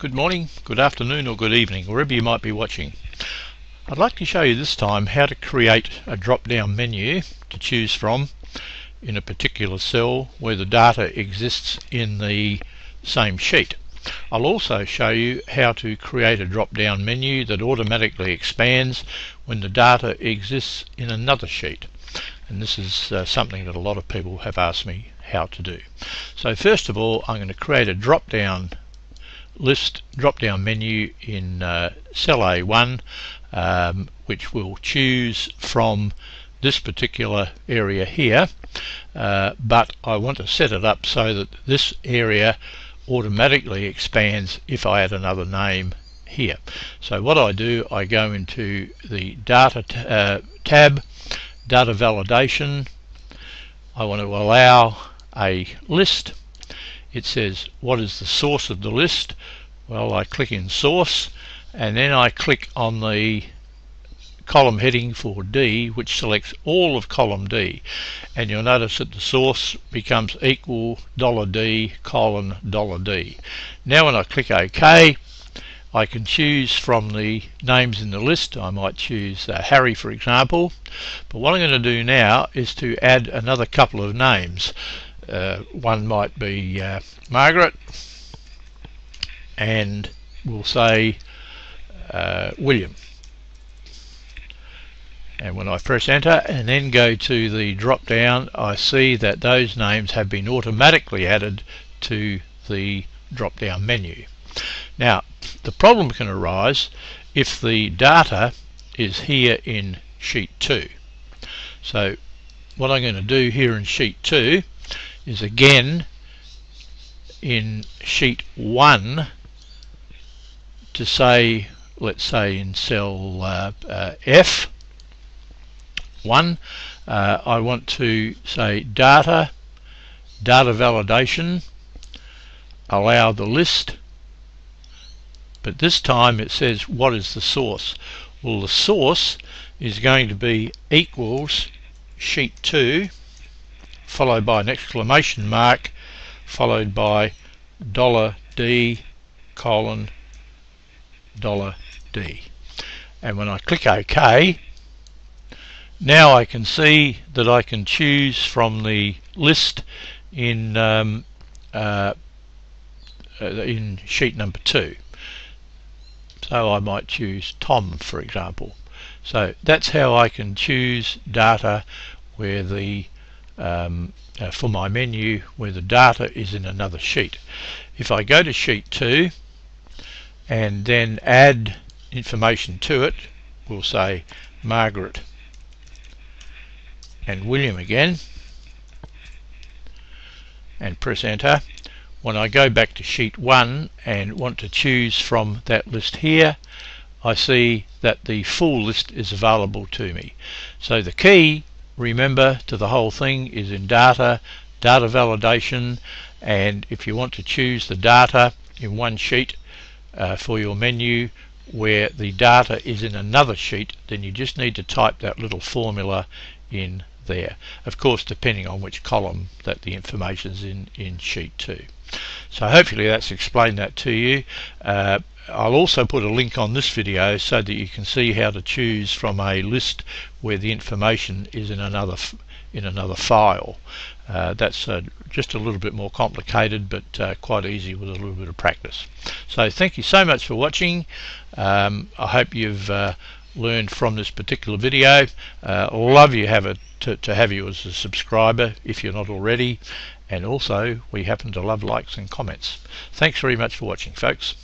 Good morning, good afternoon or good evening, wherever you might be watching. I'd like to show you this time how to create a drop-down menu to choose from in a particular cell where the data exists in the same sheet. I'll also show you how to create a drop-down menu that automatically expands when the data exists in another sheet. And this is uh, something that a lot of people have asked me how to do. So first of all, I'm going to create a drop-down list drop-down menu in uh, cell A1 um, which will choose from this particular area here. Uh, but I want to set it up so that this area automatically expands if I add another name here. So what I do I go into the data uh, tab data validation. I want to allow a list it says what is the source of the list? Well I click in source and then I click on the column heading for D which selects all of column D. And you'll notice that the source becomes equal dollar $D colon dollar $D. Now when I click OK I can choose from the names in the list. I might choose uh, Harry for example. But what I'm going to do now is to add another couple of names one might be uh, Margaret and we'll say uh, William. And when I press enter and then go to the drop down I see that those names have been automatically added to the drop down menu. Now the problem can arise if the data is here in sheet 2 so what I'm going to do here in sheet 2 is again in sheet 1 to say let's say in cell uh, uh, F. 1 uh, I want to say data data validation allow the list but this time it says what is the source? Well the source is going to be equals sheet 2 followed by an exclamation mark followed by dollar $D colon dollar $D. And when I click OK now I can see that I can choose from the list in um, uh, uh in sheet number 2 so I might choose Tom for example. So that's how I can choose data where the um, uh, for my menu where the data is in another sheet. If I go to sheet 2 and then add information to it, we'll say Margaret and William again and press enter. When I go back to sheet 1 and want to choose from that list here, I see that the full list is available to me. So the key remember to the whole thing is in data data validation and if you want to choose the data in one sheet uh, for your menu where the data is in another sheet then you just need to type that little formula in there. Of course depending on which column that the information is in in sheet 2 so hopefully that's explained that to you. Uh, I'll also put a link on this video so that you can see how to choose from a list where the information is in another in another file. Uh, that's uh, just a little bit more complicated but uh, quite easy with a little bit of practice. So thank you so much for watching. Um, I hope you've uh, learned from this particular video. Uh, love you have it to, to have you as a subscriber if you're not already and also we happen to love likes and comments. Thanks very much for watching folks.